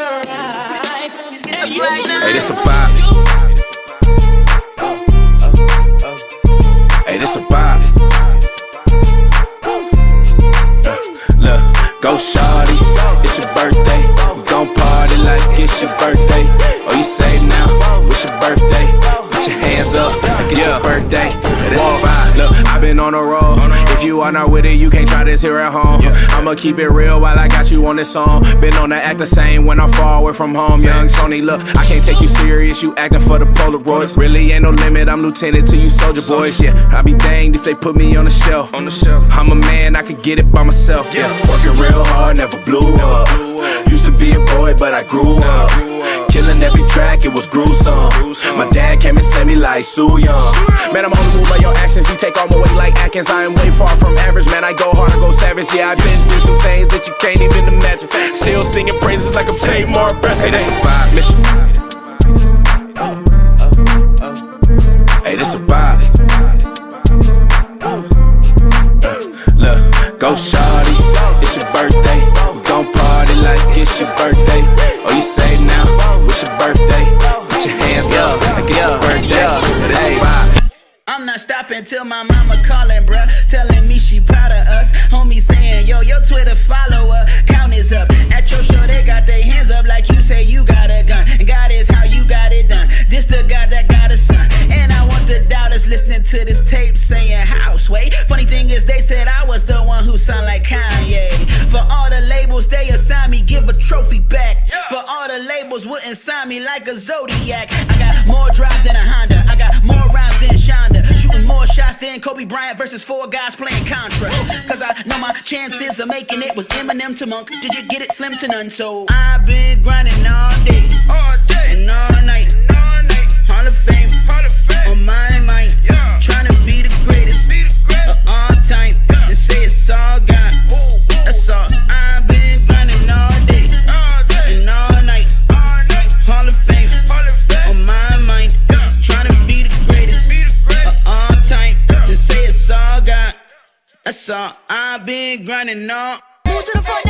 Hey, this a bop. Hey, this a bop. Look, go shawty, it's your birthday. We gon' party like it's your birthday. Oh, you say now, It's your birthday? Put your hands up, like it's your birthday. I've been on a roll. If you are not with it, you can't try this here at home. I'ma keep it real while I got you on this song. Been on that act the same when I'm far away from home. Young Tony, look, I can't take you serious. You acting for the Polaroids. Really ain't no limit. I'm lieutenant to you soldier boys. Yeah, I be danged if they put me on the shelf. On the shelf. I'm a man, I could get it by myself. Yeah, working real hard, never blew up. To be a boy, but I grew up. Killing every track, it was gruesome. My dad came and sent me like Soo Young. Man, I'm on the move by your actions. You take all my weight like Atkins. I am way far from average. Man, I go hard, I go savage. Yeah, I've been through some things that you can't even imagine. Still singing praises like I'm Tamar Breast. Hey, that's a vibe mission. Hey, this a vibe. Look, go shawty, it's your birthday. We like it's your birthday. Oh, you say now, it's your birthday. Put your hands up like it's your birthday. This a vibe. I'm not stopping till my mama calling, bruh. Telling me she proud of us. Homie saying, yo, your Twitter follower count is up. At your show, they got their hands up like you say you got a gun. And God is how you got it done. This the God that got a son. And I want the doubters listening to this tape saying, house, wait. Funny thing is, they said I was the one who sound like Kanye. For all the labels trophy back. For all the labels wouldn't sign me like a Zodiac. I got more drive than a Honda. I got more rhymes than Shonda. Shooting more shots than Kobe Bryant versus four guys playing Contra. Cause I know my chances of making it was Eminem to Monk. Did you get it? Slim to none. So I've been grinding all day. Oh. That's all. I've been grinding on. Move to the front